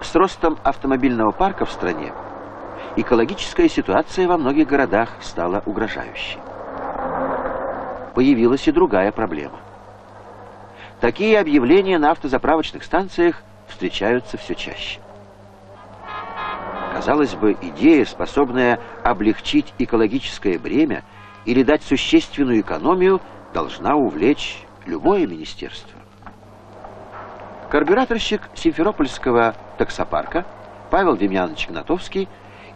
С ростом автомобильного парка в стране экологическая ситуация во многих городах стала угрожающей. Появилась и другая проблема. Такие объявления на автозаправочных станциях встречаются все чаще. Казалось бы, идея, способная облегчить экологическое бремя или дать существенную экономию, должна увлечь любое министерство. Карбюраторщик Симферопольского таксопарка Павел Демьянович Гнатовский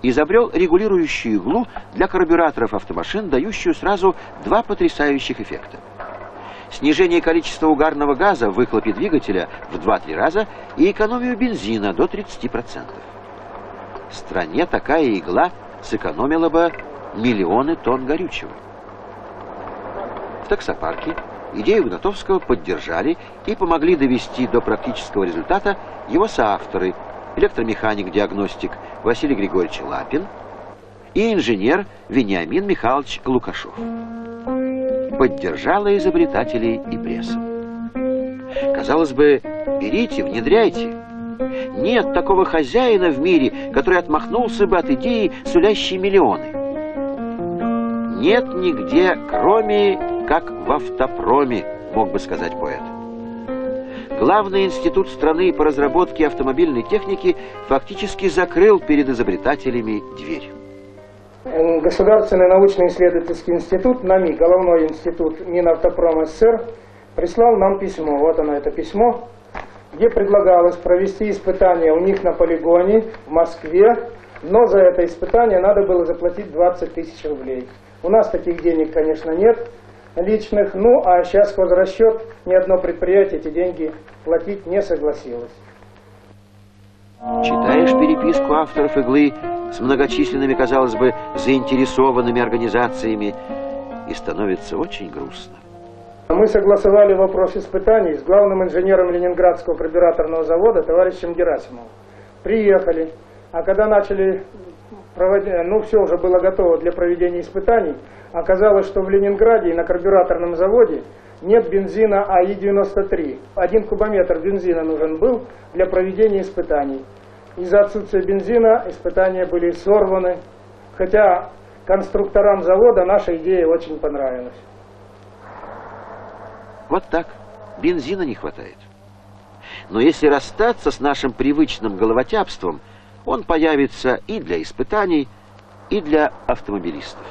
изобрел регулирующую иглу для карбюраторов автомашин, дающую сразу два потрясающих эффекта. Снижение количества угарного газа в выхлопе двигателя в 2-3 раза и экономию бензина до 30% стране такая игла сэкономила бы миллионы тонн горючего. В таксопарке идею Гнатовского поддержали и помогли довести до практического результата его соавторы, электромеханик-диагностик Василий Григорьевич Лапин и инженер Вениамин Михайлович Лукашов. Поддержала изобретателей и пресса. Казалось бы, берите, внедряйте, нет такого хозяина в мире, который отмахнулся бы от идеи, сулящей миллионы. Нет нигде, кроме как в автопроме, мог бы сказать поэт. Главный институт страны по разработке автомобильной техники фактически закрыл перед изобретателями дверь. Государственный научно-исследовательский институт, НАМИ, головной институт Минавтопрома СССР, прислал нам письмо. Вот оно, это письмо где предлагалось провести испытание у них на полигоне в Москве, но за это испытание надо было заплатить 20 тысяч рублей. У нас таких денег, конечно, нет личных, ну а сейчас хозрасчет ни одно предприятие эти деньги платить не согласилось. Читаешь переписку авторов «Иглы» с многочисленными, казалось бы, заинтересованными организациями, и становится очень грустно. Мы согласовали вопрос испытаний с главным инженером Ленинградского карбюраторного завода товарищем Герасимовым. Приехали, а когда начали ну все уже было готово для проведения испытаний, оказалось, что в Ленинграде и на карбюраторном заводе нет бензина АИ-93. Один кубометр бензина нужен был для проведения испытаний. Из-за отсутствия бензина испытания были сорваны, хотя конструкторам завода наша идея очень понравилась. Вот так. Бензина не хватает. Но если расстаться с нашим привычным головотяпством, он появится и для испытаний, и для автомобилистов.